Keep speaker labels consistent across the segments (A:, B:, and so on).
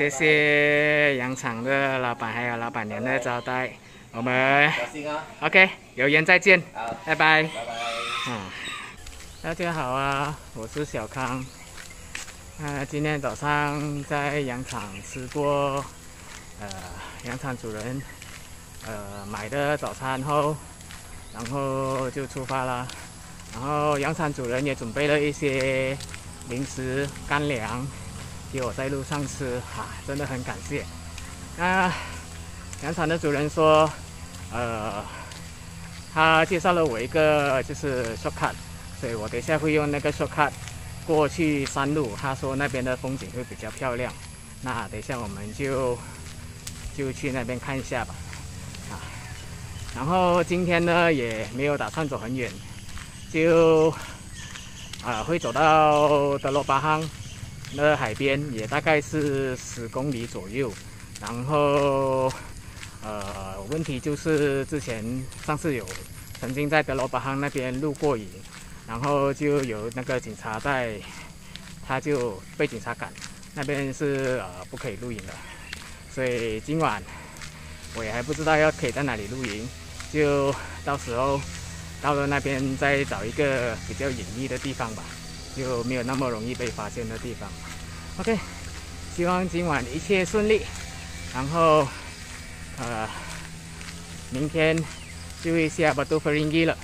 A: 谢谢羊场的老板还有老板娘的招待，我们！OK 有缘再见，拜拜。嗯，大家好啊，我是小康。啊，今天早上在羊场吃过，呃，羊场主人呃买的早餐后，然后就出发了。然后羊场主人也准备了一些零食干粮给我在路上吃，哈、真的很感谢。那羊场的主人说，呃，他介绍了我一个就是 shortcut，所以我等一下会用那个 shortcut 过去山路。他说那边的风景会比较漂亮，那等一下我们就就去那边看一下吧。啊，然后今天呢也没有打算走很远，就啊会走到德罗巴항 那海边，也大概是十公里左右。然后呃，问题就是之前上次有曾经在德罗巴哈那边露过营，然后就有那个警察在，他就被警察赶，那边是呃不可以露营的，所以今晚我也还不知道要可以在哪里露营，就到时候到了那边再找一个比较隐秘的地方吧，就没有那么容易被发现的地方。OK，希望今晚一切顺利。然后，呃，明天就会下巴杜弗林基了。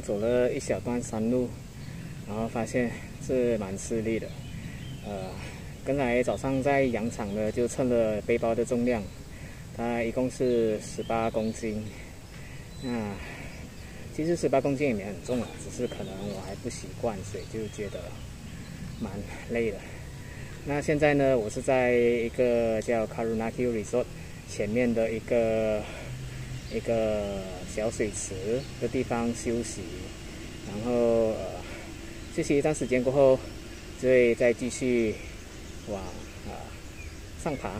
A: 走了一小段山路，然后发现是蛮吃力的。呃，刚才早上在羊场呢，就称了背包的重量，它一共是十八公斤。那其实十八公斤也没很重啊，只是可能我还不习惯，所以就觉得蛮累的。那现在呢，我是在一个叫 Karunaki Resort 前面的一个一个小水池的地方休息，然后呃休息一段时间过后，就会再继续往啊、上爬。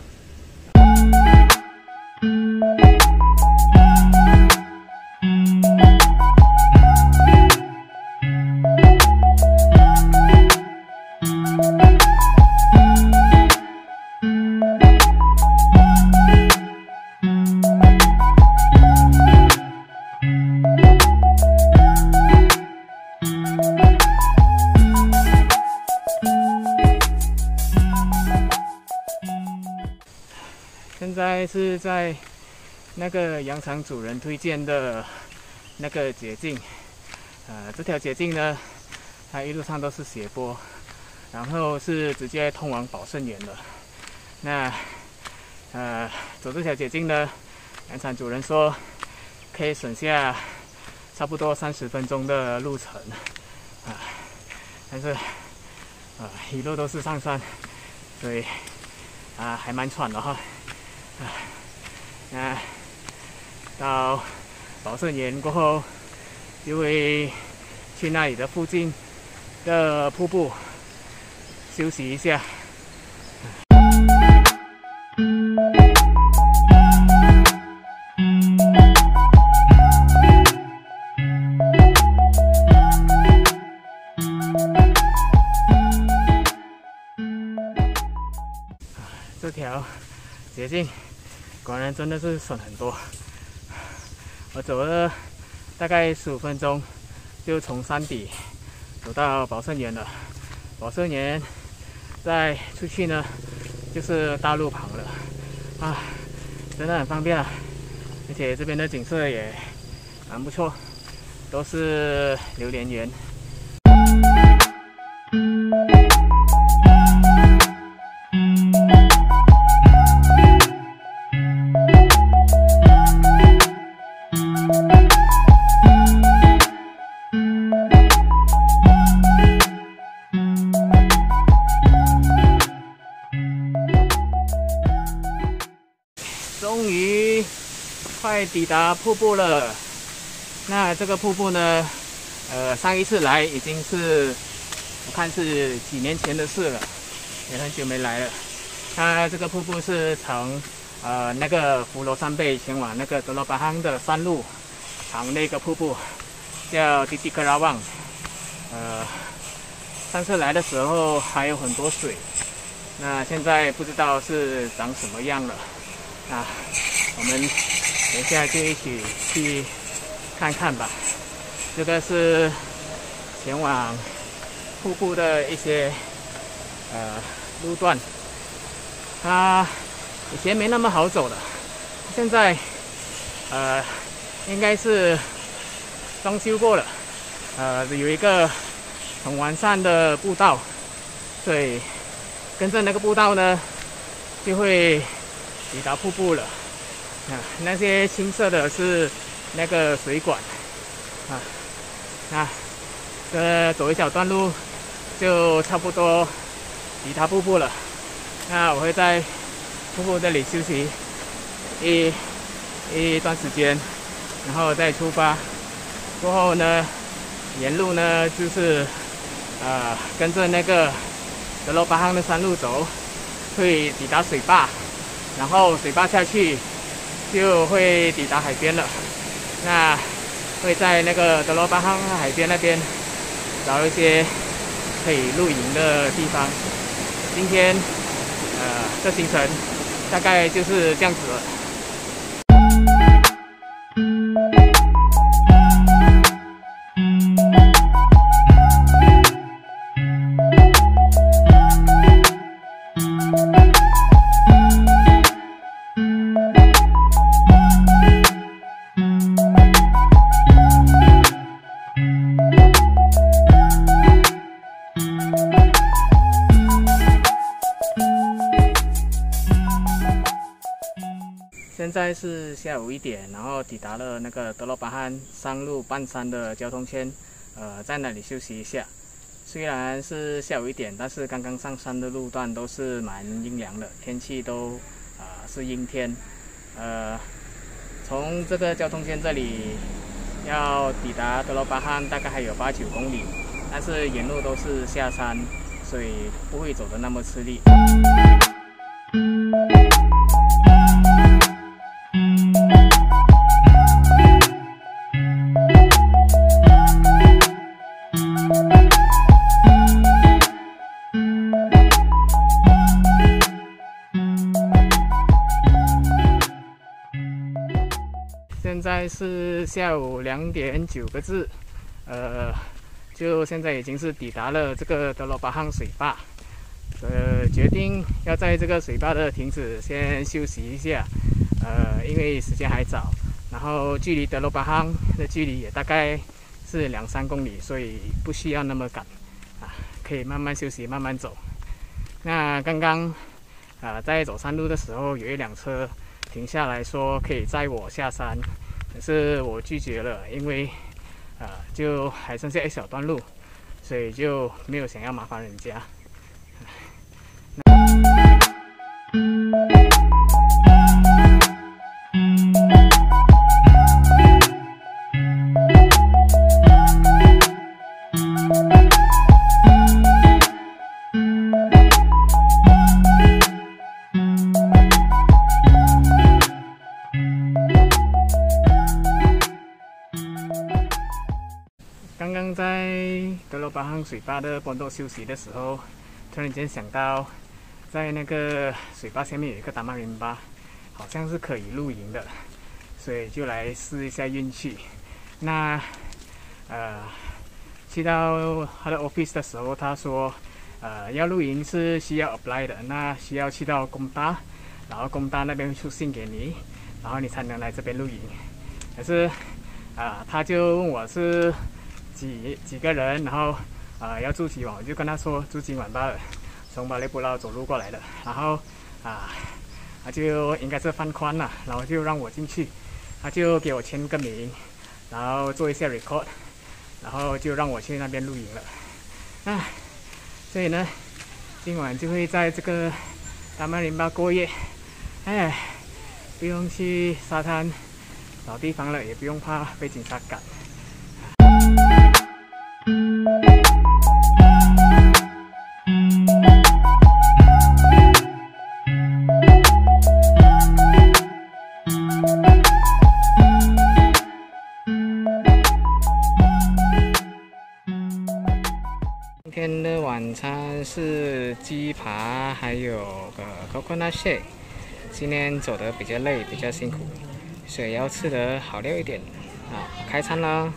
A: 在那个羊场主人推荐的那个捷径，呃，这条捷径呢，它一路上都是斜坡，然后是直接通往宝盛园的。那呃，走这条捷径呢，羊场主人说可以省下差不多三十分钟的路程，啊、但是啊、一路都是上山，所以啊、还蛮喘的哈。那到宝盛园过后，就会去那里的附近的瀑布休息一下。这条捷径果然真的是省很多。我走了大概十五分钟，就从山底走到宝盛园了。宝盛园再出去呢，就是大路旁了。啊，真的很方便啊！而且这边的景色也蛮不错，都是榴莲园。抵达瀑布了。那这个瀑布呢，呃，上一次来已经是我看是几年前的事了，也很久没来了。它这个瀑布是从呃那个佛罗山贝前往那个德罗巴罕的山路，从那个瀑布叫迪迪克拉旺。呃，上次来的时候还有很多水，那现在不知道是长什么样了。啊，我们等一下就一起去看看吧。这个是前往瀑布的一些呃路段，它以前没那么好走的，现在呃应该是装修过了，呃有一个很完善的步道，所以跟着那个步道呢就会。抵达瀑布了，啊，那些青色的是那个水管，啊，啊，这走一小段路就差不多抵达瀑布了。那我会在瀑布这里休息一一段时间，然后再出发。过后呢，沿路呢就是啊，跟着那个德罗巴罕的山路走，会抵达水坝。然后水坝下去，就会抵达海边了。那会在那个德罗巴哈海边那边找一些可以露营的地方。今天呃的行程大概就是这样子了。现在是下午一点，然后抵达了那个德罗巴汉山路半山的交通圈，呃，在那里休息一下。虽然是下午一点，但是刚刚上山的路段都是蛮阴凉的，天气都啊是阴天。呃，从这个交通圈这里要抵达德罗巴汉大概还有八九公里，但是沿路都是下山，所以不会走得那么吃力。现在是下午两点九个字，呃，就现在已经是抵达了这个德罗巴汉水坝，呃，决定要在这个水坝的亭子先休息一下，呃，因为时间还早，然后距离德罗巴汉的距离也大概是两三公里，所以不需要那么赶，啊，可以慢慢休息，慢慢走。那刚刚啊，在走山路的时候，有一辆车停下来说可以载我下山。可是我拒绝了，因为，呃，就还剩下一小段路，所以就没有想要麻烦人家。水坝的坡道休息的时候，突然间想到，在那个水坝下面有一个达曼林巴，好像是可以露营的，所以就来试一下运气。那呃，去到他的 office 的时候，他说，呃，要露营是需要 apply 的，那需要去到工大，然后工大那边出信给你，然后你才能来这边露营。可是啊，他就问我是。几几个人，然后啊要住几晚，我就跟他说住今晚吧，从马里布拉走路过来的，然后啊他就应该是放宽了，然后就让我进去，他就给我签个名，然后做一下 record，然后就让我去那边露营了，啊，所以呢今晚就会在这个达曼林巴过夜，哎，不用去沙滩找地方了，也不用怕被警察赶。鸡扒，还有个 coconut shake。今天走的比较累，比较辛苦，所以要吃的好料一点啊！开餐了！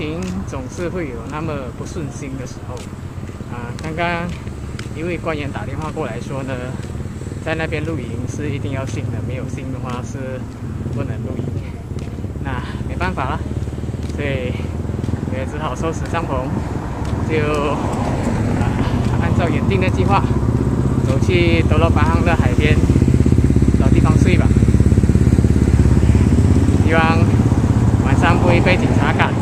A: 情总是会有那么不顺心的时候啊！刚刚一位官员打电话过来说呢，在那边露营是一定要信的，没有信的话是不能露营。那没办法了，所以也只好收拾帐篷，就按照原定的计划走去德罗巴항的海边找地方睡吧。希望晚上不会被警察赶。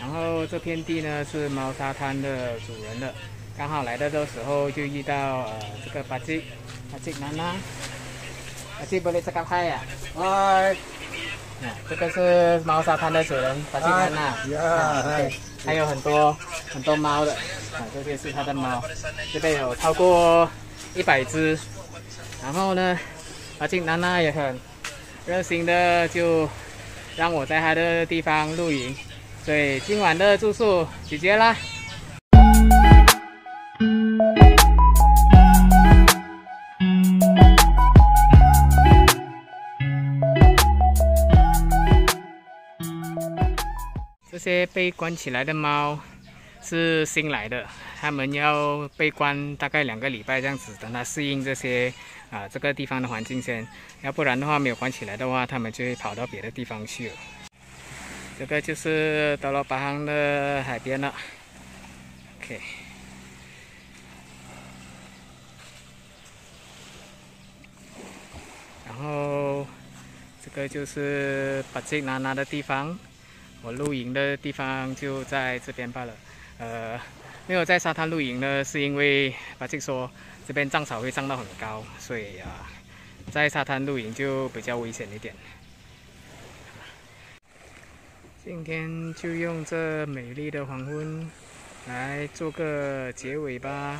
A: 然后这片地呢是猫沙滩的主人的，刚好来的的时候就遇到呃这个巴吉，巴吉娜娜，巴吉 boleh cakap hai 呀？嗨，这个是猫沙滩的主人巴吉娜娜，
B: 呀，
A: 还有很多很多猫的，啊，这些是它的猫，这边有超过一百只，然后呢，巴吉娜娜也很热心的就。让我在他的地方露营，所以今晚的住宿解决啦。这些被关起来的猫是新来的，他们要被关大概两个礼拜这样子，等它适应这些。啊，这个地方的环境先，要不然的话没有关起来的话，他们就会跑到别的地方去了。这个就是德罗巴항的海边了。OK，然后这个就是巴吉娜娜的地方，我露营的地方就在这边罢了。呃，没有在沙滩露营呢，是因为巴吉说。这边涨潮会涨到很高，所以啊，在沙滩露营就比较危险一点。今天就用这美丽的黄昏来做个结尾吧。